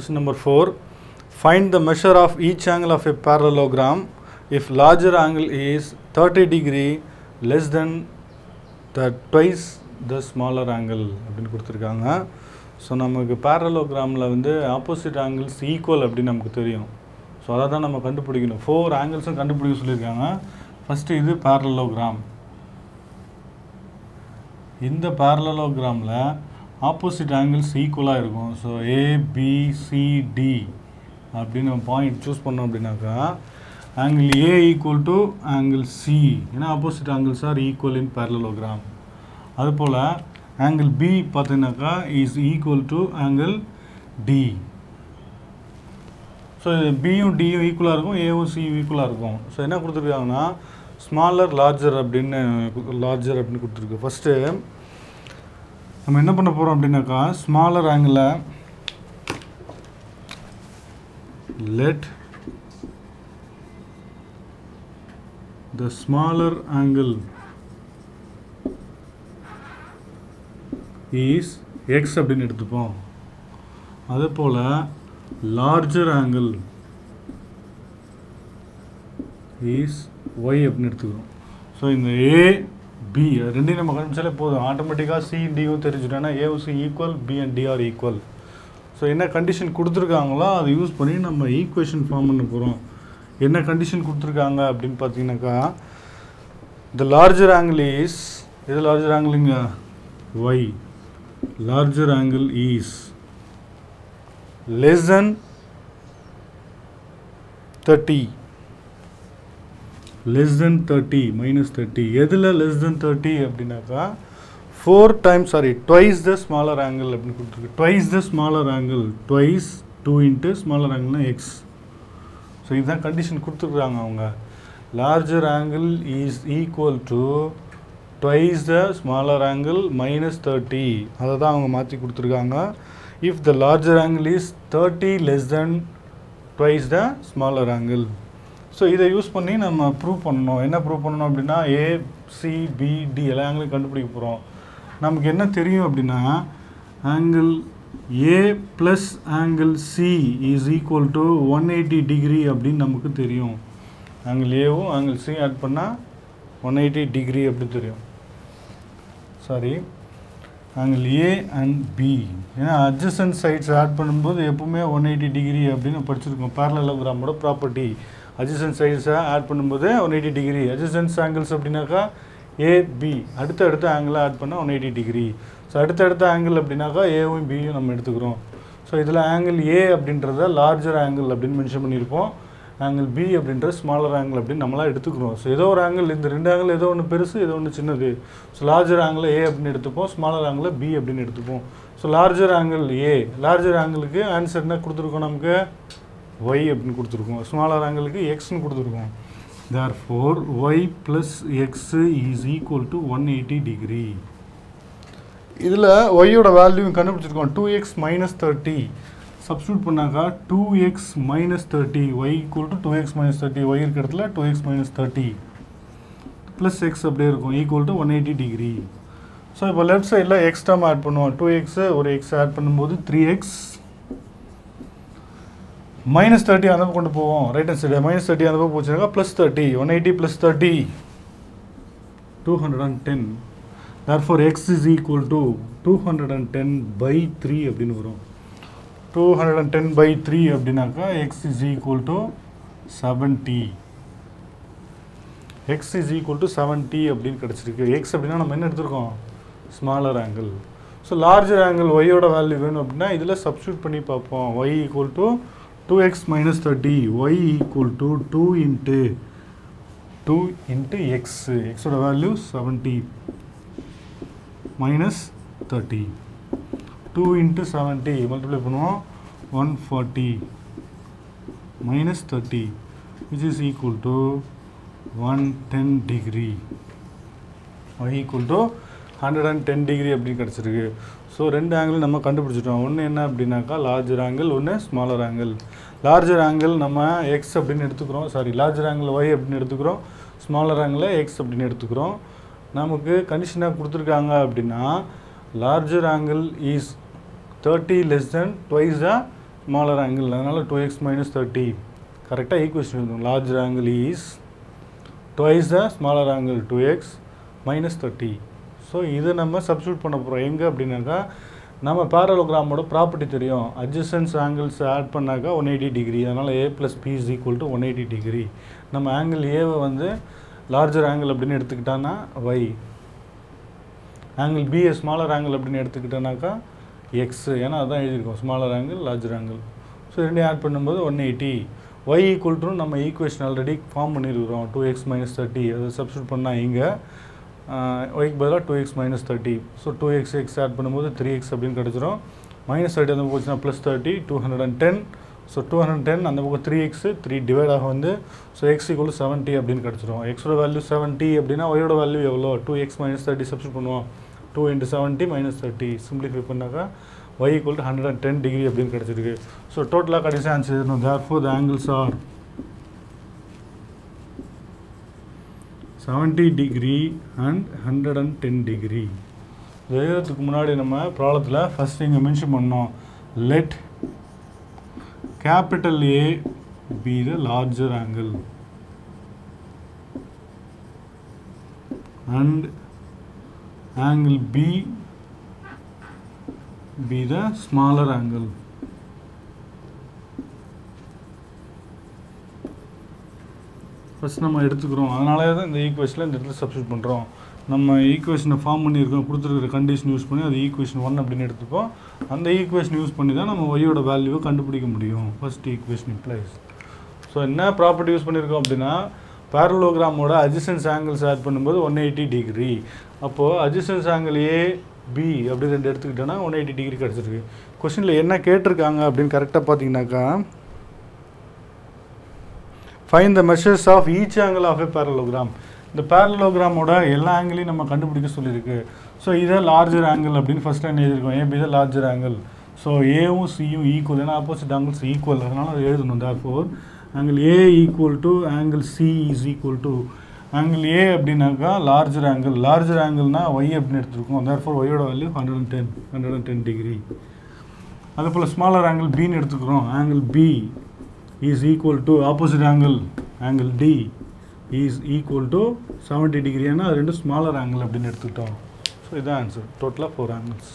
Question number 4. Find the measure of each angle of a parallelogram if larger angle is 30 degree less than the twice the smaller angle அப்படின்னு கொடுத்துருக்காங்க. So நமக்கு பேரலோகிராமில் வந்து opposite angles equal அப்படின்னு நமக்கு தெரியும். So அதை தான் நம்ம கண்டுபிடிக்கணும். ஃபோர் ஆங்கிள்ஸும் கண்டுபிடிக்க சொல்லியிருக்காங்க. ஃபஸ்ட்டு இது பேரலோகிராம் இந்த பேரலோகிராமில் ஆப்போசிட் ஆங்கிள்ஸ் ஈக்குவலாக இருக்கும். ஸோ ஏபிசிடி அப்படின்னு பாயிண்ட் சூஸ் பண்ணோம் அப்படின்னாக்கா angle A equal to angle C ஏன்னா opposite angles are equal in parallelogram அதுபோல் ஆங்கிள் பி பார்த்தீங்கன்னாக்கா is equal to angle D so பியும் டியும் ஈக்குவலாக இருக்கும் ஏவும் சியும் ஈக்குவலாக இருக்கும். ஸோ என்ன கொடுத்துருக்காங்கன்னா ஸ்மாலர் லார்ஜர் அப்படின்னு லார்ஜர் அப்படின்னு கொடுத்துருக்கு. ஃபஸ்ட்டு நம்ம என்ன பண்ண போகிறோம் அப்படின்னாக்கா ஸ்மாலர் ஆங்கிளில் let the smaller angle is x அப்படின்னு எடுத்துப்போம். அதே போல் லார்ஜர் ஆங்கிள் இஸ் ஒய் அப்படின்னு எடுத்துக்கிறோம். ஸோ இந்த ஏ பி ரெண்டையும் நம்ம கண்டுபிடிச்சாலே போதும். ஆட்டோமேட்டிக்காக சி டியும் தெரிஞ்சிடும். ஏன்னா ஏவும் C equal B and D are equal so என்ன கண்டிஷன் கொடுத்துருக்காங்களோ அதை யூஸ் பண்ணி நம்ம ஈக்குவேஷன் ஃபார்ம் பண்ண போகிறோம் என்ன கண்டிஷன் கொடுத்துருக்காங்க அப்படின்னு பார்த்தீங்கன்னாக்கா த லார்ஜர் ஆங்கிள் இஸ் எது larger ஆங்கிளுங்க y larger angle is less than thirty less than thirty minus thirty எதில் லெஸ் தென் தேர்ட்டி அப்படின்னாக்கா four times sorry twice the smaller angle அப்படின்னு கொடுத்துருக்கு. Twice the smaller angle twice two into smaller ஆங்கிள்னா X so இதுதான் condition கொடுத்துருக்குறாங்க அவங்க. Larger angle is equal to twice the smaller angle minus thirty அதை தான் அவங்க மாற்றி கொடுத்துருக்காங்க. If the larger angle is thirty less than twice the smaller angle so இதை use பண்ணி நம்ம ப்ரூவ் பண்ணணும். என்ன ப்ரூவ் பண்ணணும் அப்படின்னா ஏ சி பி டி எல்லா ஆங்கிளையும் கண்டுபிடிக்க போகிறோம் நமக்கு என்ன தெரியும் அப்படின்னா angle A plus angle C is equal to one eighty degree அப்படின்னு நமக்கு தெரியும். ஆங்கிள் ஏவும் ஆங்கிள் சி ஆட் பண்ணால் ஒன் எயிட்டி டிகிரி அப்படின்னு தெரியும். Sorry angle A and B ஏன்னா அட்ஜசன்ட் சைட்ஸ் ஆட் பண்ணும்போது எப்பவுமே ஒன் எயிட்டி டிகிரி அப்படின்னு படிச்சிருக்கோம். பேரலோகிராமோட ப்ராப்பர்ட்டி அட்ஜசன்ட் சைஸை ஆட் பண்ணும்போது one eighty degree adjacent angles அப்படின்னாக்கா ஏபி அடுத்த அடுத்த ஆங்கிளை ஆட் பண்ணால் ஒன் எயிட்டி டிகிரி ஸோ அடுத்தடுத்த ஆங்கிள் அப்படின்னாக்கா ஏவும் பியும் நம்ம எடுத்துக்கிறோம். ஸோ இதில் ஆங்கிள் ஏ அப்படின்றத லார்ஜர் ஆங்கிள் அப்படின்னு மென்ஷன் பண்ணியிருப்போம். ஆங்கிள் பி அப்படின்ற ஸ்மாலர் ஆங்கிள் அப்படின்னு நம்மளாம் எடுத்துக்கிறோம். ஸோ ஏதோ ஒரு ஆங்கிள் இந்த ரெண்டு ஆங்கிள் ஏதோ ஒன்று பெருசு ஏதோ ஒன்று சின்னது. ஸோ லார்ஜர் ஆங்கிள் ஏ அப்படின்னு எடுத்துப்போம் ஸ்மாலர் ஆங்கிள் பி அப்படின்னு எடுத்துப்போம். So larger angle A larger ஆங்கிளுக்கு answer என்ன கொடுத்துருக்கோம் நமக்கு? ஒய் அப்படின்னு கொடுத்துருக்கோம். ஸ்மாலர் ஆங்கிளுக்கு எக்ஸ்னு கொடுத்துருக்கோம் therefore y plus plus x is equal to 180 degree. இதில் ஒய்யோட வேல்யூ கண்டுபிடிச்சிருக்கோம். Two x minus thirty substitute பண்ணாக்கா two x minus thirty y equal to two x minus thirty y இருக்க இடத்துல two x minus thirty plus x அப்படியே இருக்கும். Equal to one eighty degree so இப்போ left சைடில் x term add பண்ணுவோம். Two x ஒரு X add பண்ணும்போது three X minus thirty அந்த பக்கம் கொண்டு போவோம். Right hand side minus thirty அந்த பக்கம் போச்சுனாக்கா plus thirty one eighty plus thirty two hundred and ten therefore x is equal to two hundred and ten by three அப்படின்னு வரும். Two hundred and ten by three அப்படின்னாக்கா x is equal to seventy x is equal to seventy அப்படின்னு கிடச்சிருக்கு. X அப்படின்னா நம்ம என்ன எடுத்திருக்கோம்? Smaller angle so larger angle ஒய்யோட வேல்யூ வேணும் அப்படின்னா இதில் சப்ஸ்டியூட் பண்ணி பார்ப்போம். Y equal to two x minus thirty y equal to two into two into x எக்ஸோட value seventy minus thirty two into seventy multiply பண்ணுவோம். One forty minus thirty which is equal to one ten degree y equal to hundred and ten degree அப்படின்னு கிடச்சிருக்கு. So ரெண்டு angle நம்ம கண்டுபிடிச்சிட்டோம். ஒன்று என்ன அப்படின்னாக்கா லார்ஜர் ஆங்கிள் ஒன்று ஸ்மாலர் ஆங்கிள் லார்ஜர் ஆங்கிள் நம்ம எக்ஸ் அப்படின்னு எடுத்துக்கிறோம். சாரி லார்ஜர் ஆங்கிள் ஒய் அப்படின்னு எடுத்துக்கிறோம். ஸ்மாலர் ஆங்கிள் எக்ஸ் அப்படின்னு எடுத்துக்கிறோம். நமக்கு கண்டிஷனாக கொடுத்துருக்காங்க அப்படின்னா larger angle is thirty less than twice the smaller angle அதனால் டூ எக்ஸ் மைனஸ் தேர்ட்டி கரெக்டாக ஈக்குவேஷன் இருக்கும் larger angle is twice the smaller angle two x minus thirty so இது நம்ம சப்ஸ்டியூட் பண்ண போகிறோம் எங்கே அப்படின்னாக்கா நம்ம பேரலோகிராமோட ப்ராப்பர்ட்டி தெரியும். அட்ஜஸ்டன்ஸ் ஆங்கிள்ஸ் ஆட் பண்ணாக்கா ஒன் எயிட்டி டிகிரி அதனால் A plus B is equal to one eighty degree நம்ம ஆங்கிள் ஏவை வந்து லார்ஜர் ஆங்கிள் அப்படின்னு எடுத்துக்கிட்டான்னா y angle BA smaller angle அப்படின்னு எடுத்துக்கிட்டோன்னாக்கா எக்ஸ் ஏன்னா அதான் எழுதியிருக்கோம். Smaller angle larger angle so ரெண்டையும் ஆட் பண்ணும்போது one eighty y equal to நம்ம ஈக்குவேஷன் ஆல்ரெடி ஃபார்ம் பண்ணியிருக்கிறோம். டூ எக்ஸ் மைனஸ் தேர்ட்டி அதை சப்ஸ்டியூட் பண்ணால் இங்கே ஒய்க்கு பதிலாக two x minus thirty so two x x add பண்ணும்போது த்ரீ எக்ஸ் அப்படின்னு கிடச்சிரும். மைனஸ் தேர்ட்டி அந்த போச்சுன்னா plus thirty two hundred and ten so two hundred ten அந்த பக்கம் த்ரீ எக்ஸு த்ரீ டிவைட் ஆக வந்து ஸோ எக்ஸ் ஈக்குவல் செவன்ட்டி அப்படின்னு கிடச்சிரும். எக்ஸோட வேல்யூ செவன்ட்டி அப்படின்னா ஒயோட வேல்யூ எவ்வளோ? Two x minus thirty substitute பண்ணுவோம். Two into seventy minus thirty simplify பண்ணாக்கா y equal to hundred and ten degree அப்படின்னு கிடச்சிருக்கு. ஸோ டோட்டலாக கடைசி answer therefore the angles are seventy degree and hundred and ten degree எழுதுறதுக்கு முன்னாடி நம்ம ப்ராப்ளத்தில் ஃபஸ்ட் இங்கே மென்ஷன் பண்ணோம். Let capital A be the larger angle and angle B be the smaller angle. First நம்ம எடுத்துக்கிறோம். அதனால தான் இந்த ஈக்குவேஷனில் இந்த இடத்துல சப்ஸ்டியூட் பண்ணுறோம் நம்ம ஈக்குவேஷனை ஃபார்ம் பண்ணியிருக்கோம் கொடுத்துருக்கிற கண்டிஷன் யூஸ் பண்ணி அது ஈக்குவேஷன் ஒன் அப்படின்னு எடுத்துப்போம். அந்த ஈக்குவேஷன் யூஸ் பண்ணி தான் நம்ம ஒய்யோட வேல்யூவை கண்டுபிடிக்க முடியும். ஃபர்ஸ்ட் ஈக்குவேஷன் இம்ப்ளைஸ் ஸோ என்ன ப்ராப்பர்ட்டி யூஸ் பண்ணியிருக்கோம் அப்படின்னா பேரலோகிராமோட அஜிசன்ஸ் ஆங்கிள்ஸ் ஆட் பண்ணும்போது ஒன் எயிட்டி டிகிரி அப்போது அஜிசன்ஸ் ஆங்கிள் ஏ பி அப்படி ரெண்டு எடுத்துக்கிட்டோன்னா ஒன் எயிட்டி டிகிரி கிடச்சிருக்கு. கொஷினில் என்ன கேட்டிருக்காங்க அப்படின்னு கரெக்டாக பார்த்தீங்கன்னாக்கா find the measures of each angle of a parallelogram இந்த பேரலோகிராமோட எல்லா ஆங்கிளையும் நம்ம கண்டுபிடிக்க சொல்லியிருக்கு. ஸோ இதை லார்ஜர் ஆங்கிள் அப்படின்னு ஃபஸ்ட் டைம் எழுதியிருக்கோம். ஏபி தான் லார்ஜர் ஆங்கிள் ஸோ ஏவும் சியும் ஈக்குவல் ஏன்னா ஆப்போசிட் ஆங்கிள்ஸ் ஈக்குவல் அதனால் எழுதணும். Therefore angle A equal to angle C is equal to angle A அப்படின்னாக்கா லார்ஜர் ஆங்கிள் லார்ஜர் ஆங்கிள்னா ஒய் அப்படின்னு எடுத்துருக்கோம். தேர் ஃபோர் ஒய்யோட value hundred and ten hundred and ten degree அதே போல் ஸ்மாலர் ஆங்கிள் பின்னு எடுத்துக்கிறோம். Angle B is equal to opposite angle angle D is equal to seventy degree ஏன்னா அது ரெண்டு ஸ்மாலர் ஆங்கிள் அப்படின்னு எடுத்துக்கிட்டோம். ஸோ இதான் ஆன்சர் டோட்டலாக ஃபோர் ஆங்கிள்ஸ்